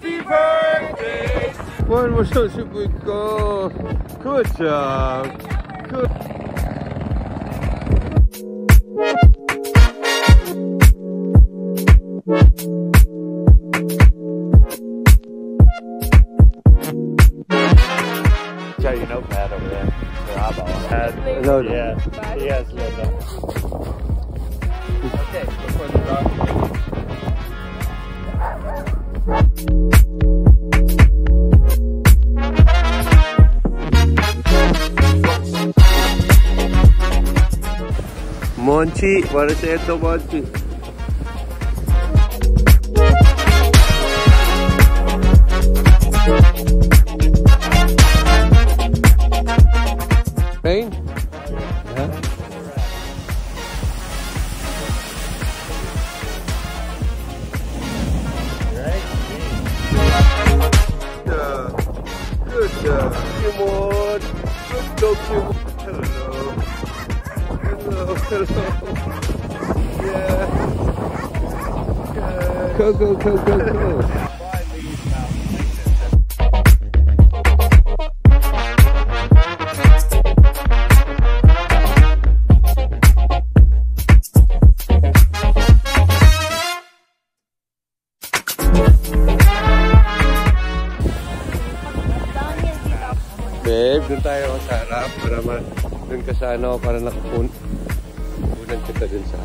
birthday! One more so should we go. Good job. Good. Show your notepad over there. Your eyeball. No, no. yeah, he has a little note. Okay, Monchi, what is ito, Monchi. Rain? Yeah. job. Good job. Good go, Kimon. Hello. Yeah. Go, go, go, go, go. Babe, dun tayo sa harap para ma dun ka sa ano, para nakapun. Punan kita dun sa.